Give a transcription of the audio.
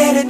let